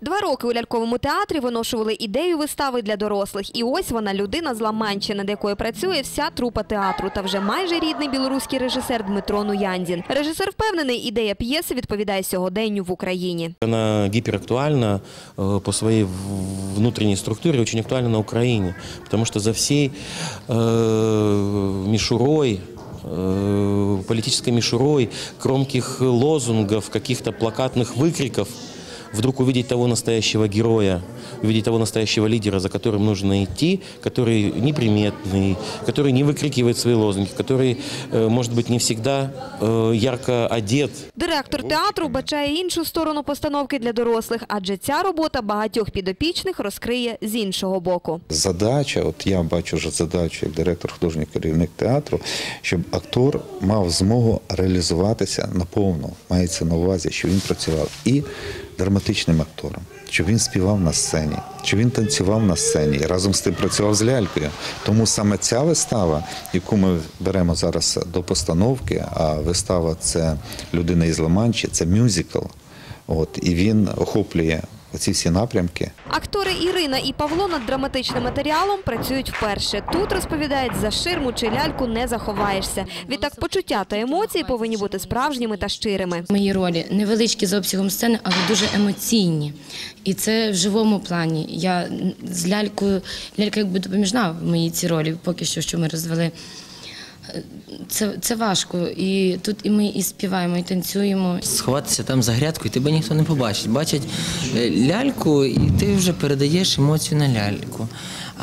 Два роки у ляльковому театрі виношували ідею вистави для дорослих. І ось вона людина з Ламанчі, над якою працює вся трупа театру. Та вже майже рідний білоруський режисер Дмитро Нуяндін. Режисер впевнений, ідея п'єси відповідає сьогоденню в Україні. Она гиперактуальна э, по своей в- внутренней структуре, очень актуальна на Украине, потому что за всей э, мишурой э, политической мишурой, громких лозунгов, каких-то плакатных выкриков, вдруг увидеть того настоящего героя, увидеть того настоящего лидера, за которым нужно идти, который неприметный, который не выкрикивает свои лозунги, который, э, может быть, не всегда э, ярко одет, Директор театру бачає іншу сторону постановки для дорослих, адже ця робота багатьох підопічних розкриє з іншого боку. Задача, от я бачу вже задачу як директор, художній керівник театру, щоб актор мав змогу реалізуватися наповну. Мається на увазі, що він працював і драматичним актором, щоб він співав на сцені, чи він танцював на сцені, і разом з тим працював з лялькою. Тому саме ця вистава, яку ми беремо зараз до постановки, а вистава це людина із Ламанчі, це мюзикл. От, і він охоплює оці всі напрямки. Актори Ірина і Павло над драматичним матеріалом працюють вперше. Тут розповідають, за ширму чи ляльку не заховаєшся. Відтак почуття та емоції повинні бути справжніми та щирими. Мої ролі невеличкі за обсягом сцени, але дуже емоційні. І це в живому плані. Я з лялькою, лялька якби допоміжна в моїй цій ролі, поки що, що ми розвели. Це, це важко. І тут і ми і співаємо, і танцюємо. сховатися там за грядку, і тебе ніхто не побачить. Бачать е, ляльку, і ти вже передаєш емоцію на ляльку.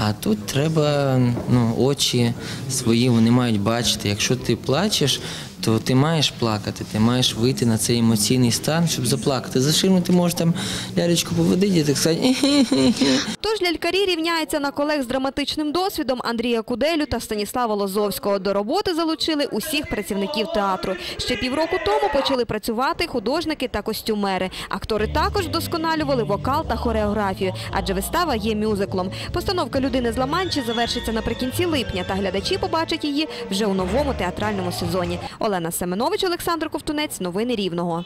А тут треба ну, очі свої, вони мають бачити. Якщо ти плачеш, то ти маєш плакати, ти маєш вийти на цей емоційний стан, щоб заплакати. За ширму ти можеш там лялечку поводити так сказати. Тож лялькарі рівняються на колег з драматичним досвідом Андрія Куделю та Станіслава Лозовського. До роботи залучили усіх працівників театру. Ще півроку тому почали працювати художники та костюмери. Актори також вдосконалювали вокал та хореографію, адже вистава є мюзиклом. Постановка людини з Ламанчі завершиться наприкінці липня, та глядачі побачать її вже у новому театральному сезоні. Олена Семенович, Олександр Ковтунець. Новини Рівного.